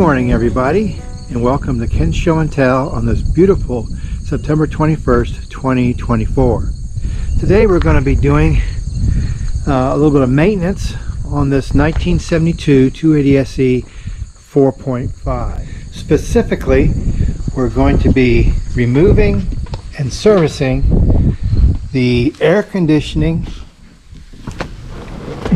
Morning everybody and welcome to Ken's Show and Tell on this beautiful September 21st 2024. Today we're going to be doing uh, a little bit of maintenance on this 1972 280 SE 4.5. Specifically we're going to be removing and servicing the air conditioning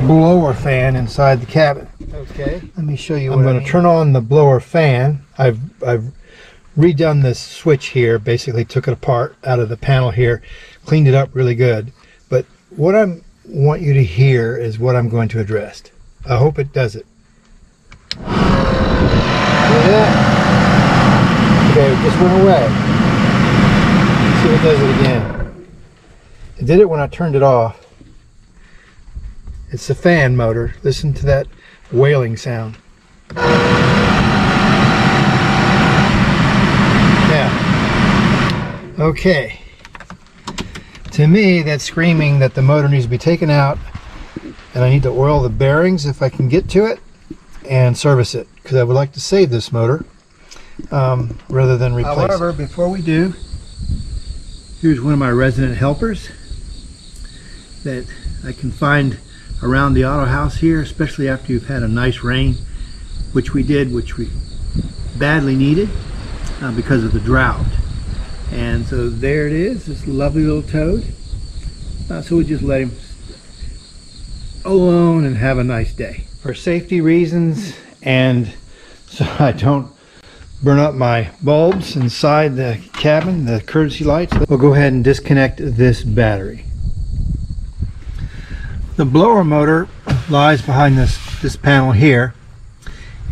blower fan inside the cabin. Okay. Let me show you. I'm going to turn on the blower fan. I've I've redone this switch here. Basically, took it apart out of the panel here, cleaned it up really good. But what I want you to hear is what I'm going to address. I hope it does it. Okay, it just went away. Let's see if it does it again. It did it when I turned it off. It's the fan motor. Listen to that wailing sound. Now, okay. To me, that's screaming that the motor needs to be taken out and I need to oil the bearings if I can get to it and service it because I would like to save this motor um, rather than replace However, it. before we do, here's one of my resident helpers that I can find around the auto house here, especially after you've had a nice rain, which we did, which we badly needed uh, because of the drought. And so there it is, this lovely little toad. Uh, so we just let him alone and have a nice day. For safety reasons and so I don't burn up my bulbs inside the cabin, the courtesy lights, we'll go ahead and disconnect this battery. The blower motor lies behind this, this panel here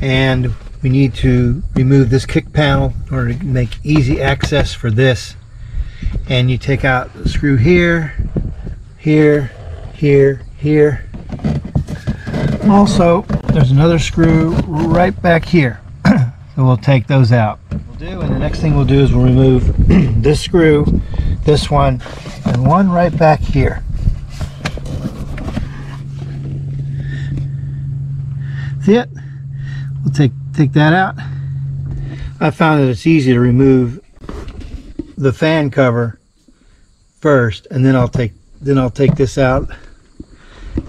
and we need to remove this kick panel in order to make easy access for this. And you take out the screw here here here here. Also there's another screw right back here. So we'll take those out. We'll do and the next thing we'll do is we'll remove this screw this one and one right back here See it? We'll take, take that out. I found that it's easy to remove the fan cover first and then I'll take then I'll take this out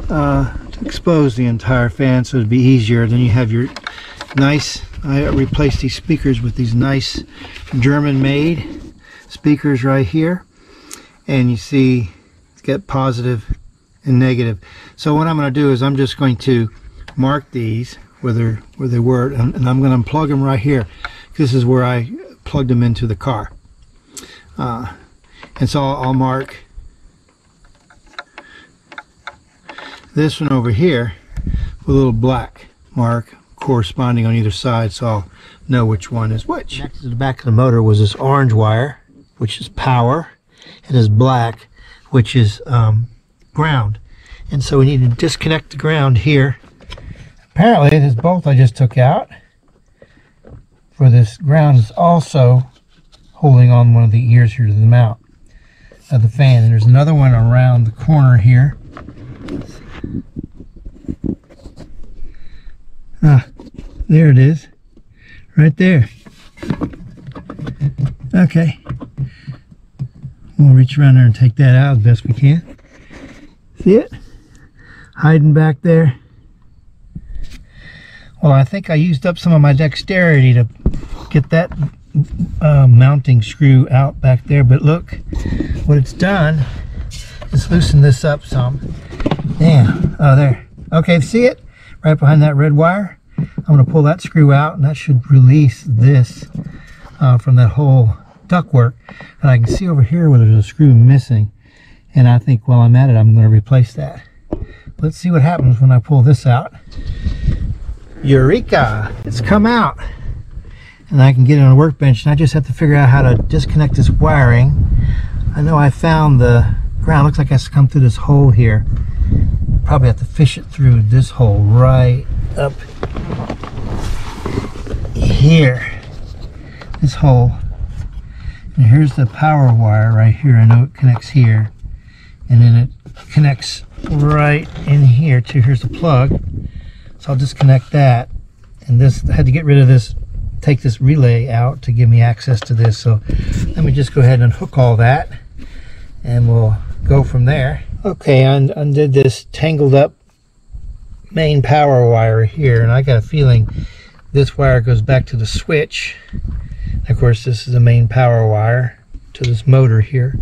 uh, to expose the entire fan so it'd be easier then you have your nice I replaced these speakers with these nice German made speakers right here and you see it's got positive and negative so what I'm going to do is I'm just going to mark these where, they're, where they were and, and I'm going to unplug them right here. This is where I plugged them into the car. Uh, and so I'll, I'll mark this one over here with a little black mark corresponding on either side so I'll know which one is which. Next to the back of the motor was this orange wire which is power and this black which is um, ground and so we need to disconnect the ground here Apparently this bolt I just took out for this ground is also holding on one of the ears here to the mount of the fan. And there's another one around the corner here. Ah, there it is. Right there. Okay. We'll reach around there and take that out as best we can. See it? Hiding back there. Well, I think I used up some of my dexterity to get that uh, mounting screw out back there. But look, what it's done is loosen this up some. Yeah, oh there. Okay, see it? Right behind that red wire. I'm going to pull that screw out and that should release this uh, from that whole ductwork. And I can see over here where there's a screw missing. And I think while I'm at it, I'm going to replace that. Let's see what happens when I pull this out. Eureka! It's come out. And I can get it on a workbench and I just have to figure out how to disconnect this wiring. I know I found the ground. Looks like it has to come through this hole here. Probably have to fish it through this hole right up here. This hole. And here's the power wire right here. I know it connects here. And then it connects right in here to here's the plug so I'll disconnect that. And this I had to get rid of this take this relay out to give me access to this. So let me just go ahead and hook all that and we'll go from there. Okay I undid this tangled up main power wire here and I got a feeling this wire goes back to the switch. Of course this is the main power wire to this motor here.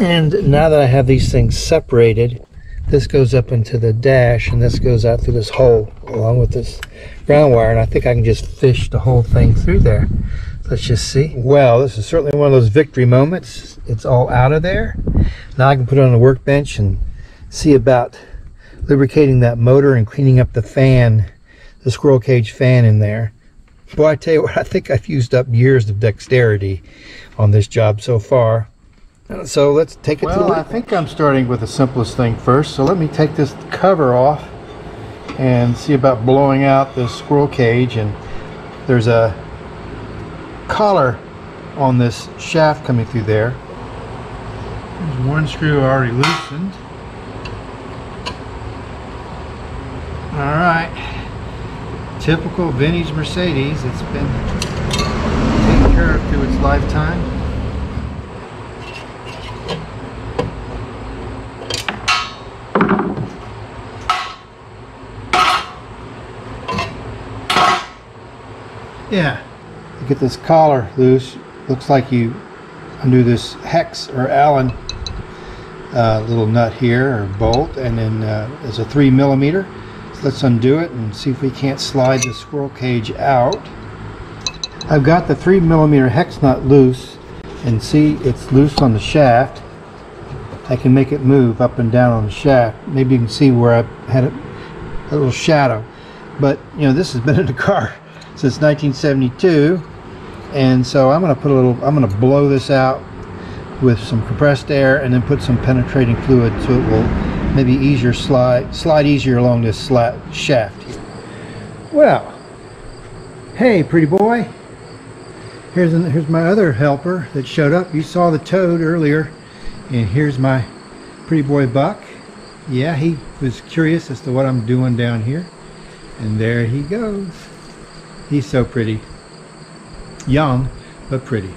And now that I have these things separated this goes up into the dash and this goes out through this hole along with this ground wire and I think I can just fish the whole thing through there. Let's just see. Well this is certainly one of those victory moments. It's all out of there. Now I can put it on the workbench and see about lubricating that motor and cleaning up the fan the squirrel cage fan in there. Boy I tell you what I think I've used up years of dexterity on this job so far so let's take it well, to the I think I'm starting with the simplest thing first. So let me take this cover off and see about blowing out this squirrel cage. And there's a collar on this shaft coming through there. There's one screw already loosened. All right. Typical vintage Mercedes. It's been taken care of through its lifetime. Yeah. You get this collar loose. Looks like you undo this hex or Allen uh, little nut here or bolt and then uh, there's a three millimeter. So let's undo it and see if we can't slide the squirrel cage out. I've got the three millimeter hex nut loose and see it's loose on the shaft. I can make it move up and down on the shaft. Maybe you can see where I had a, a little shadow. But you know this has been in the car since 1972 and so I'm going to put a little I'm going to blow this out with some compressed air and then put some penetrating fluid so it will maybe easier slide slide easier along this slat shaft here. well hey pretty boy. Here's an, here's my other helper that showed up. You saw the toad earlier and here's my pretty boy buck. Yeah he was curious as to what I'm doing down here and there he goes He's so pretty. Young, but pretty.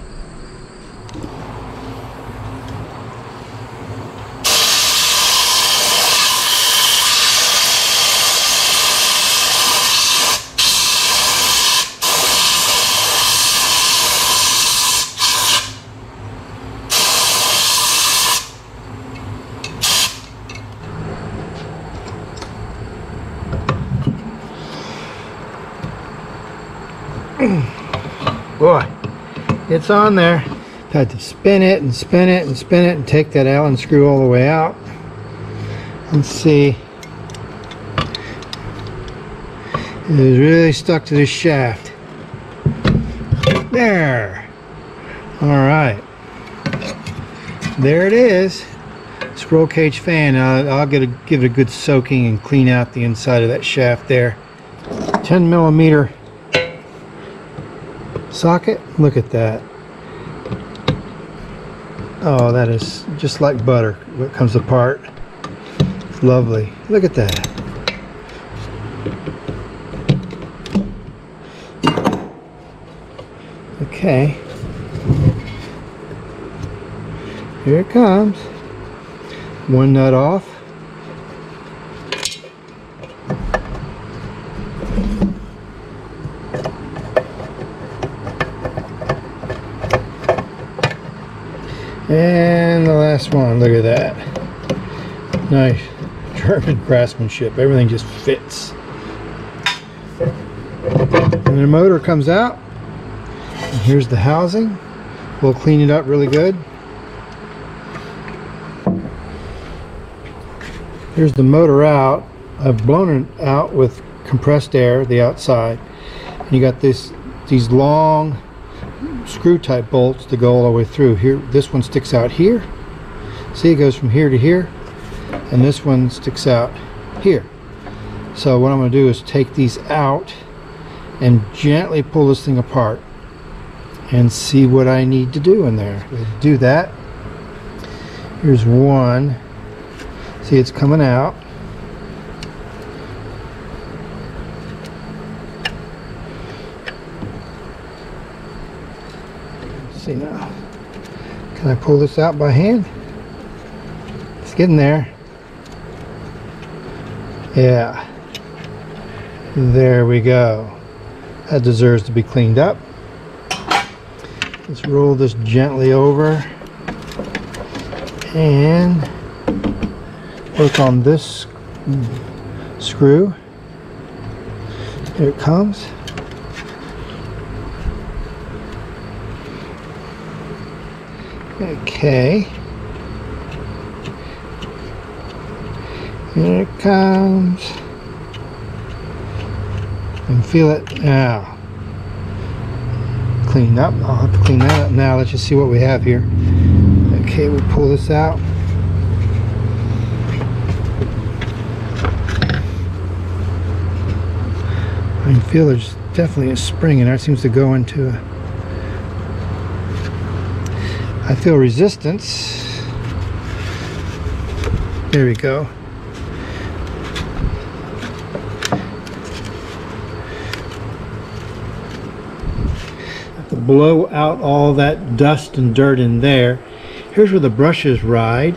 Boy, it's on there. Had to spin it and spin it and spin it and take that Allen screw all the way out. Let's see. It is really stuck to the shaft. There. All right. There it is. Squirrel cage fan. Uh, I'll get a, give it a good soaking and clean out the inside of that shaft there. 10 millimeter socket. Look at that. Oh, that is just like butter. It comes apart. It's lovely. Look at that. Okay. Here it comes. One nut off. And the last one, look at that. Nice German craftsmanship. Everything just fits. And the motor comes out. And here's the housing. We'll clean it up really good. Here's the motor out. I've blown it out with compressed air, the outside. And you got this these long screw type bolts to go all the way through. Here this one sticks out here. See it goes from here to here and this one sticks out here. So what I'm going to do is take these out and gently pull this thing apart and see what I need to do in there. Do that. Here's one. See it's coming out see now. Can I pull this out by hand? It's getting there. Yeah. There we go. That deserves to be cleaned up. Let's roll this gently over and work on this screw. Here it comes. Okay. Here it comes. And feel it now. Clean up. I'll have to clean that up now. Let's just see what we have here. Okay, we pull this out. I can feel there's definitely a spring in there. It seems to go into a I feel resistance. There we go. Blow out all that dust and dirt in there. Here's where the brushes ride.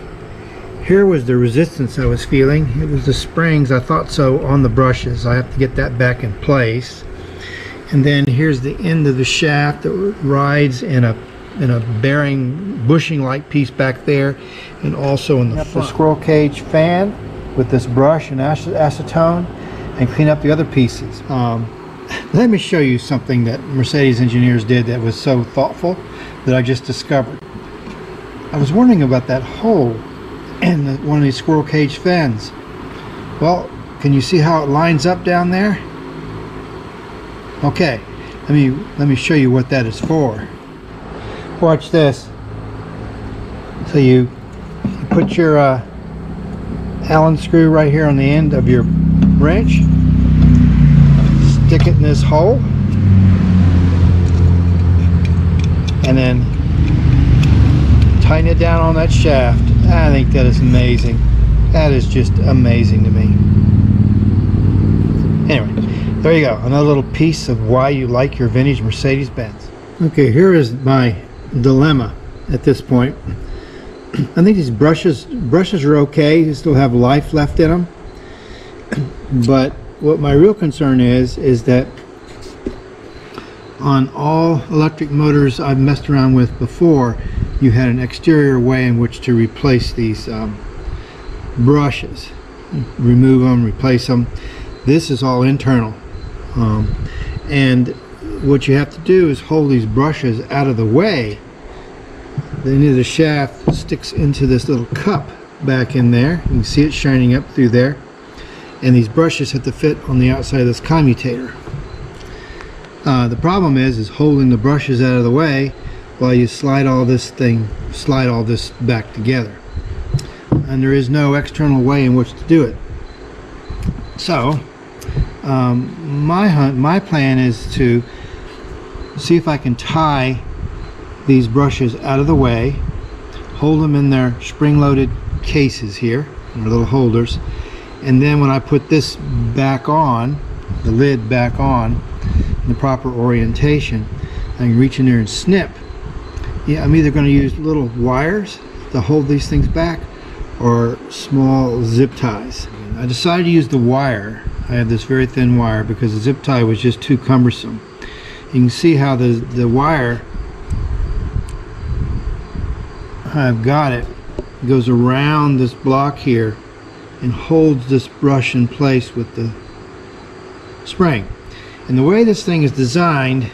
Here was the resistance I was feeling. It was the springs, I thought so, on the brushes. I have to get that back in place. And then here's the end of the shaft that rides in a in a bearing bushing like piece back there and also in the, the squirrel cage fan with this brush and acetone and clean up the other pieces. Um, let me show you something that Mercedes engineers did that was so thoughtful that I just discovered. I was wondering about that hole in the, one of these squirrel cage fans. Well, can you see how it lines up down there? Okay, let me let me show you what that is for watch this. So you, you put your uh, Allen screw right here on the end of your wrench, stick it in this hole, and then tighten it down on that shaft. I think that is amazing. That is just amazing to me. Anyway, there you go. Another little piece of why you like your vintage Mercedes-Benz. Okay, here is my dilemma at this point. I think these brushes brushes are okay. They still have life left in them. But what my real concern is is that on all electric motors I've messed around with before, you had an exterior way in which to replace these um, brushes. Remove them, replace them. This is all internal. Um, and what you have to do is hold these brushes out of the way the the shaft sticks into this little cup back in there. You can see it shining up through there. And these brushes have to fit on the outside of this commutator. Uh, the problem is is holding the brushes out of the way while you slide all this thing slide all this back together. And there is no external way in which to do it. So um, my hunt my plan is to see if I can tie these brushes out of the way hold them in their spring-loaded cases here their little holders and then when I put this back on the lid back on in the proper orientation I can reach in there and snip. Yeah I'm either going to use little wires to hold these things back or small zip ties. I decided to use the wire. I have this very thin wire because the zip tie was just too cumbersome. You can see how the, the wire I've got it, goes around this block here and holds this brush in place with the spring. And the way this thing is designed,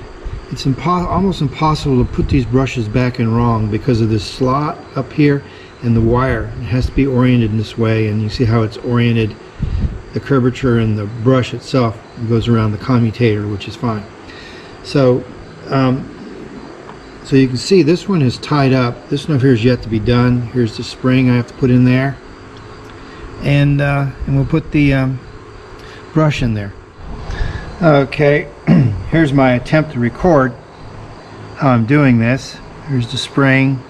it's impo almost impossible to put these brushes back in wrong because of this slot up here and the wire. It has to be oriented in this way and you see how it's oriented. The curvature and the brush itself goes around the commutator, which is fine. So, um, so you can see this one is tied up. This one here is yet to be done. Here's the spring I have to put in there. And, uh, and we'll put the um, brush in there. Okay, here's my attempt to record how I'm doing this. Here's the spring.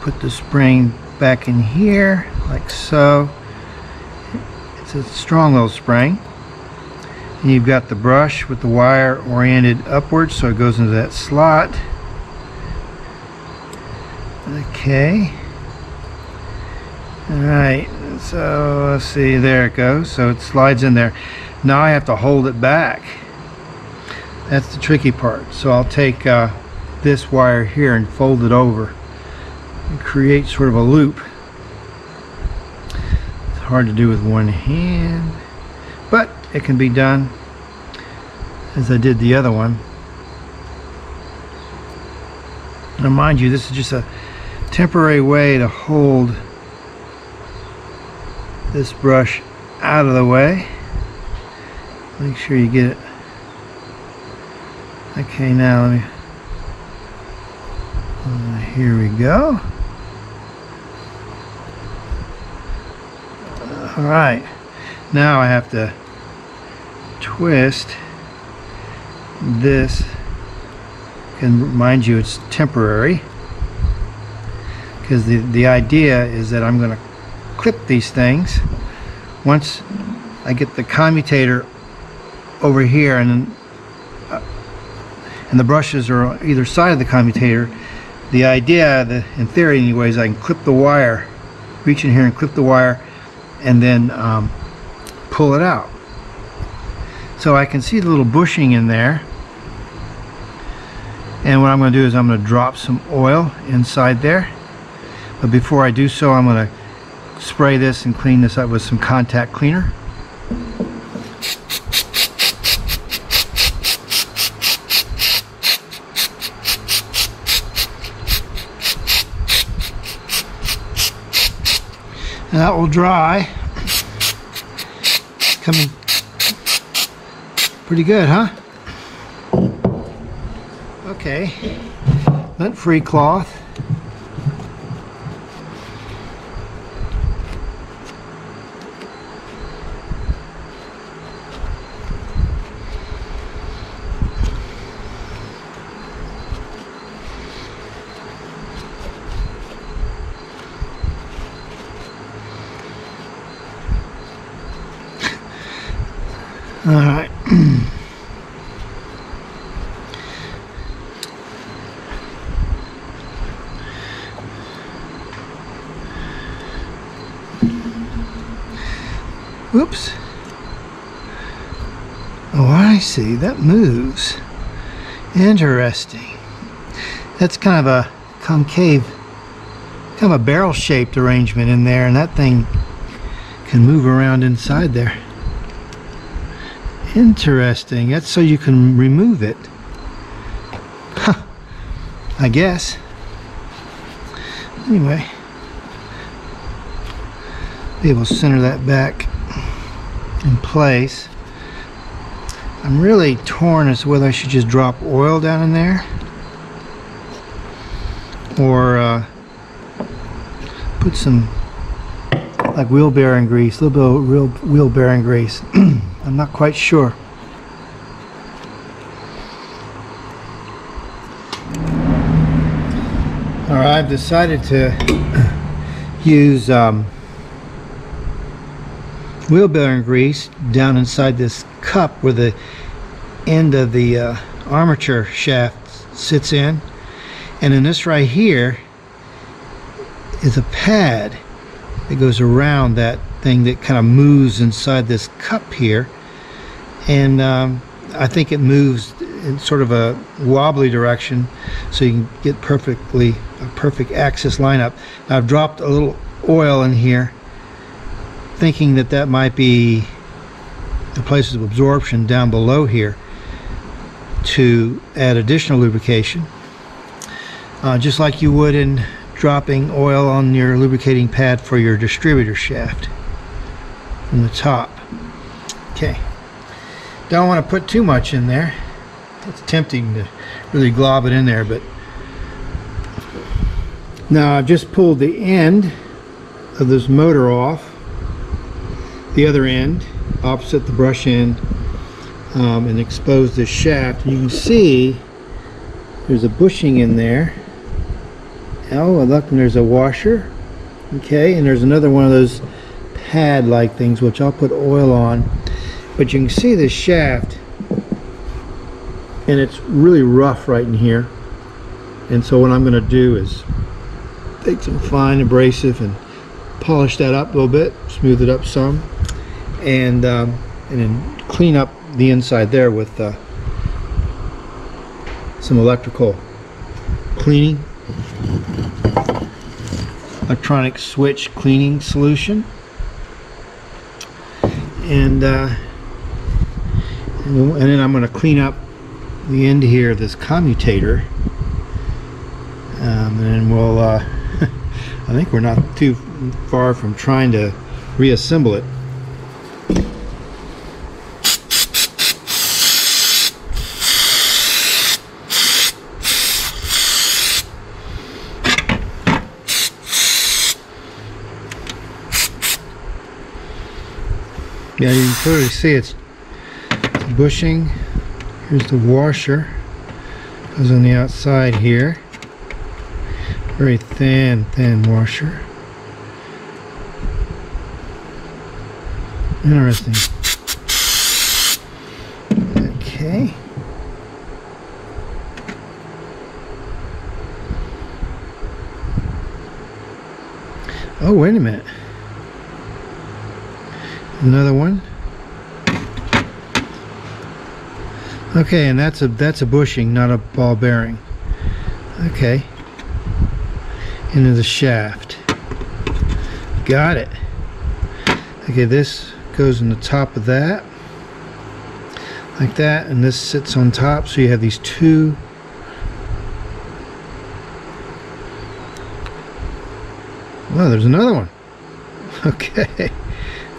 Put the spring back in here, like so. It's a strong little spring And you've got the brush with the wire oriented upwards so it goes into that slot. Okay. Alright, so let's see, there it goes. So it slides in there. Now I have to hold it back. That's the tricky part. So I'll take uh, this wire here and fold it over and create sort of a loop. It's hard to do with one hand, it can be done as I did the other one. Now mind you, this is just a temporary way to hold this brush out of the way. Make sure you get it. Okay, now let me. Uh, here we go. All right. Now I have to twist this. Can remind you it's temporary because the, the idea is that I'm going to clip these things once I get the commutator over here and uh, and the brushes are on either side of the commutator the idea that in theory anyways I can clip the wire reach in here and clip the wire and then um, pull it out so I can see the little bushing in there and what I'm going to do is I'm going to drop some oil inside there but before I do so, I'm going to spray this and clean this up with some contact cleaner. And that will dry. Coming pretty good, huh? Okay. Lint-free cloth. All right. See. That moves. Interesting. That's kind of a concave, kind of a barrel-shaped arrangement in there, and that thing can move around inside there. Interesting. That's so you can remove it. Huh. I guess. Anyway. Be able to center that back in place. I'm really torn as to whether I should just drop oil down in there or uh, put some like wheel bearing grease, a little bit of real wheel bearing grease. I'm not quite sure. Alright, I've decided to use um, wheel bearing grease down inside this cup where the end of the uh, armature shaft sits in. And in this right here is a pad that goes around that thing that kind of moves inside this cup here and um, I think it moves in sort of a wobbly direction so you can get perfectly a perfect axis lineup. I've dropped a little oil in here thinking that that might be the places of absorption down below here to add additional lubrication uh, just like you would in dropping oil on your lubricating pad for your distributor shaft from the top. Okay. Don't want to put too much in there. It's tempting to really glob it in there, but now I've just pulled the end of this motor off, the other end, opposite the brush end, um, and expose this shaft. You can see there's a bushing in there Oh, look, and there's a washer. Okay, and there's another one of those pad-like things, which I'll put oil on. but you can see this shaft and it's really rough right in here and so what I'm going to do is take some fine abrasive and polish that up a little bit smooth it up some and um, and then clean up the inside there with uh, some electrical cleaning. Electronic switch cleaning solution. And uh, and then I'm going to clean up the end here this commutator. Um, and then we'll uh, I think we're not too far from trying to reassemble it clearly see it's bushing. Here's the washer. Goes on the outside here. Very thin, thin washer. Interesting. Okay. Oh, wait a minute another one okay and that's a that's a bushing not a ball bearing. Okay. Into the shaft. Got it. Okay this goes in the top of that. Like that and this sits on top so you have these two well there's another one. Okay.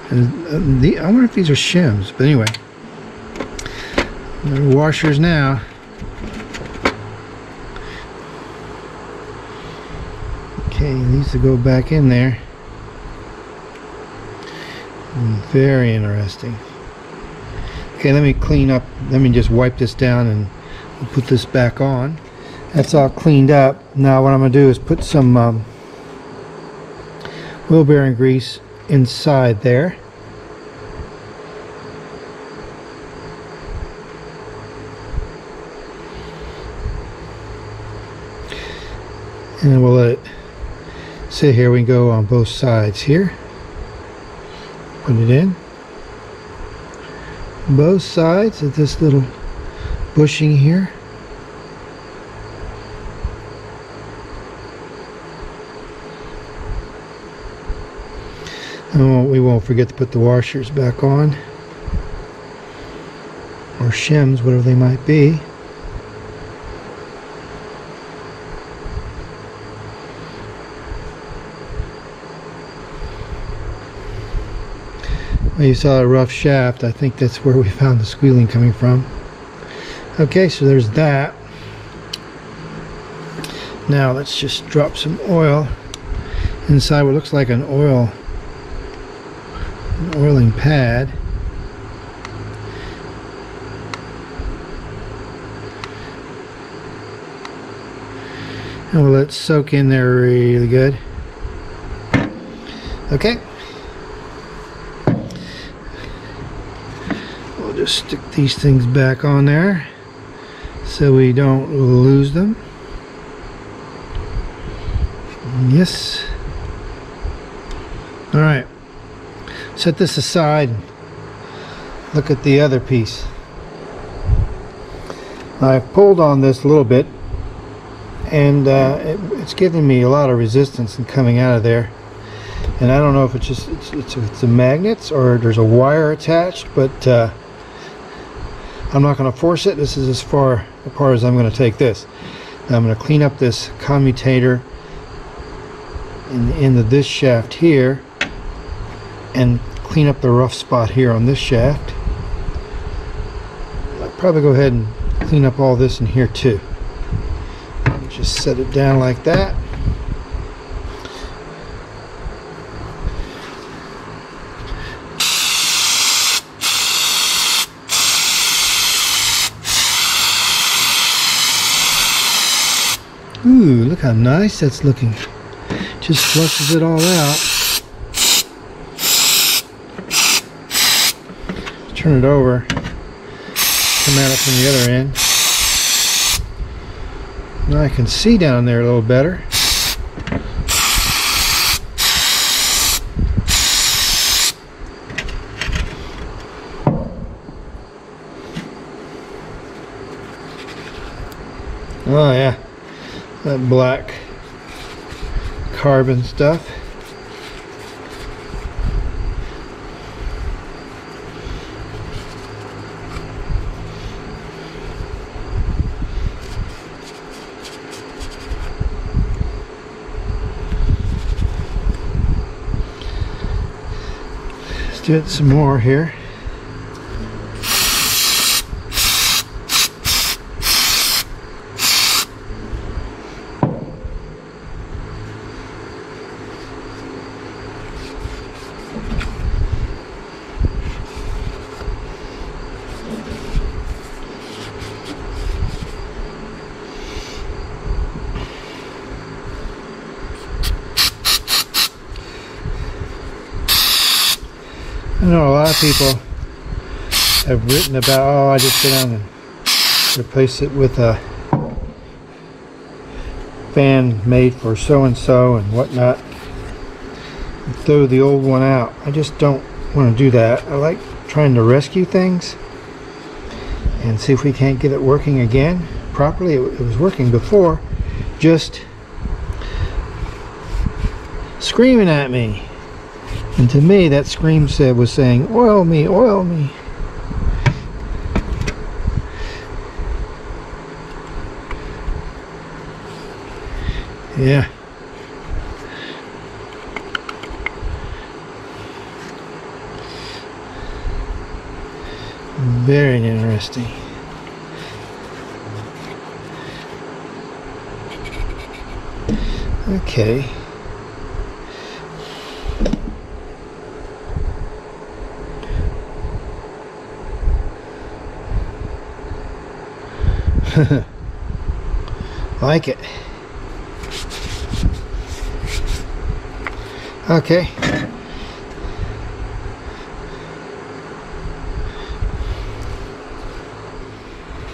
And uh, the, I wonder if these are shims, but anyway. Washers now. Okay, needs to go back in there. Very interesting. Okay, let me clean up, let me just wipe this down and put this back on. That's all cleaned up. Now what I'm going to do is put some um, wheel bearing grease inside there. And we'll let it sit here. We can go on both sides here. Put it in. Both sides of this little bushing here. And we won't forget to put the washers back on. Or shims, whatever they might be. Well, you saw a rough shaft. I think that's where we found the squealing coming from. Okay, so there's that. Now let's just drop some oil inside what looks like an oil an oiling pad. And we'll let it soak in there really good. Okay. Just stick these things back on there so we don't lose them. Yes. All right set this aside look at the other piece I've pulled on this a little bit and uh, it, it's giving me a lot of resistance in coming out of there and I don't know if it's just it's, it's, it's a magnets or there's a wire attached but uh, I'm not going to force it this is as far apart as I'm going to take this now I'm going to clean up this commutator in the end of this shaft here and clean up the rough spot here on this shaft. I'll probably go ahead and clean up all this in here too. Just set it down like that. Ooh, look how nice that's looking. Just flushes it all out. turn it over, come it from the other end. Now I can see down there a little better. Oh yeah, that black carbon stuff. Let's do it some more here. Know a lot of people have written about, oh, I just go down and replace it with a fan made for so-and-so and whatnot. And throw the old one out. I just don't want to do that. I like trying to rescue things and see if we can't get it working again properly. It, it was working before, just screaming at me. And to me, that scream said was saying, "Oil me, oil me." Yeah. Very interesting. Okay. like it. Okay.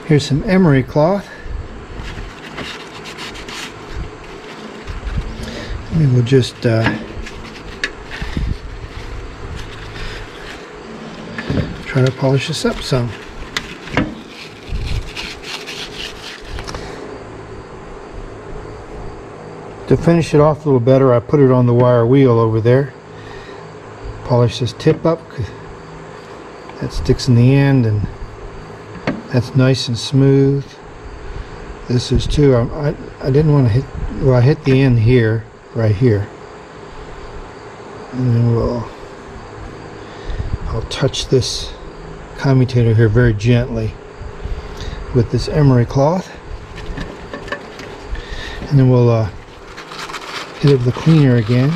Here's some emery cloth. And we'll just uh, try to polish this up some. To finish it off a little better, I put it on the wire wheel over there. Polish this tip up. That sticks in the end and that's nice and smooth. This is too. I, I, I didn't want to hit, well I hit the end here, right here. And then we'll, I'll touch this commutator here very gently with this emery cloth. And then we'll uh, hit it with the cleaner again.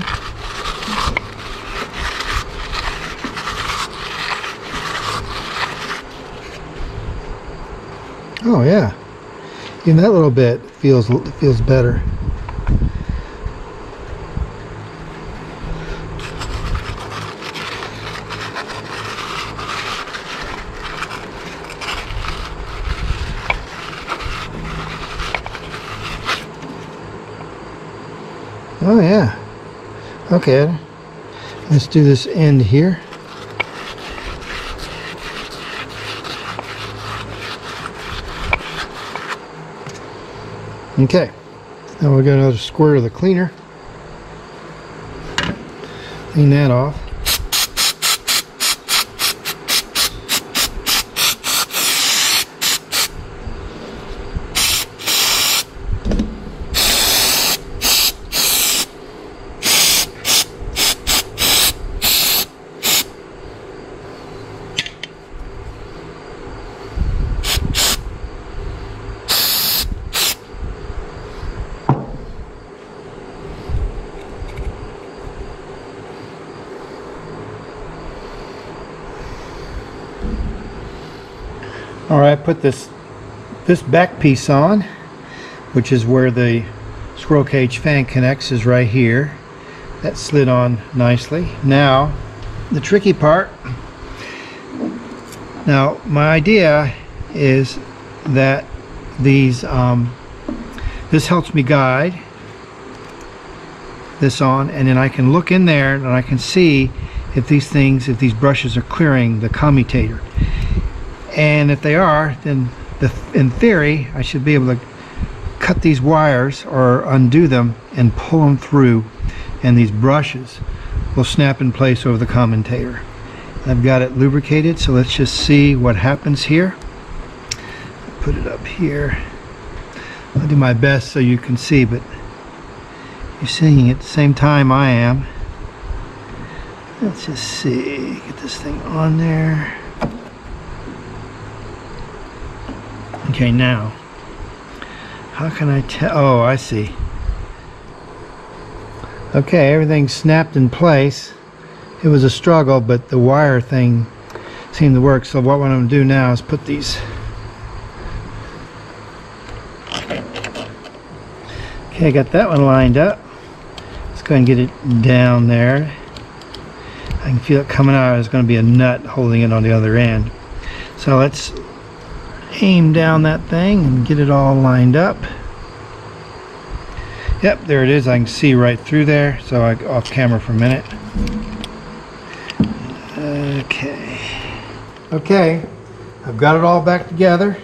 Oh yeah, even that little bit feels feels better. Oh yeah. Okay. Let's do this end here. Okay. Now we'll get another squirt of the cleaner. Clean that off. All right, put this this back piece on, which is where the squirrel cage fan connects is right here. That slid on nicely. Now, the tricky part Now, my idea is that these, um, this helps me guide this on, and then I can look in there and I can see if these things, if these brushes are clearing the commutator. And if they are, then the, in theory, I should be able to cut these wires or undo them and pull them through and these brushes will snap in place over the commutator I've got it lubricated so let's just see what happens here. Put it up here. I'll do my best so you can see but you're seeing it at the same time I am. Let's just see, get this thing on there. Okay, now, how can I tell? Oh, I see. Okay, everything snapped in place. It was a struggle, but the wire thing seemed to work. So what I'm going to do now is put these Okay, I got that one lined up. Let's go and get it down there. I can feel it coming out. There's going to be a nut holding it on the other end. So let's aim down that thing and get it all lined up. Yep, there it is. I can see right through there. So I off camera for a minute. Okay. Okay. I've got it all back together.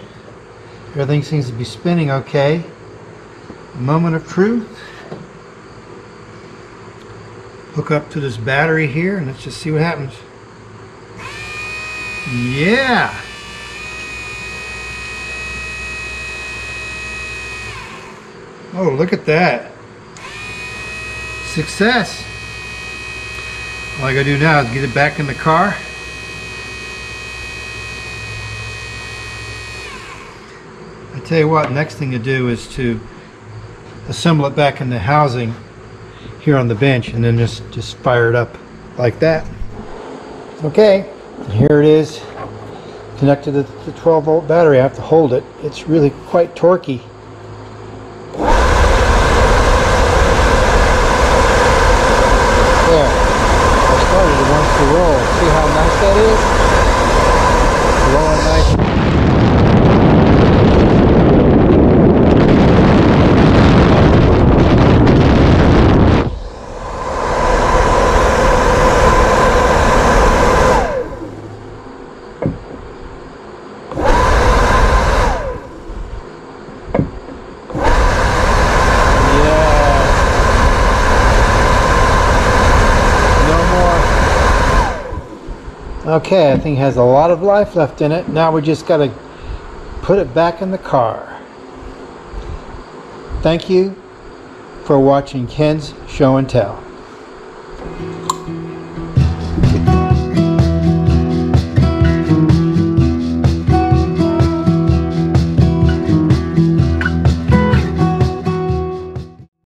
Everything seems to be spinning okay. Moment of truth. Hook up to this battery here and let's just see what happens. Yeah! Oh, look at that. Success. All I gotta do now is get it back in the car. I tell you what, next thing to do is to assemble it back in the housing here on the bench and then just, just fire it up like that. Okay, here it is connected to the 12 volt battery. I have to hold it. It's really quite torquey. roll. See how nice that is? Rolling nice. Okay, I think has a lot of life left in it. Now we just got to put it back in the car. Thank you for watching Ken's Show and Tell.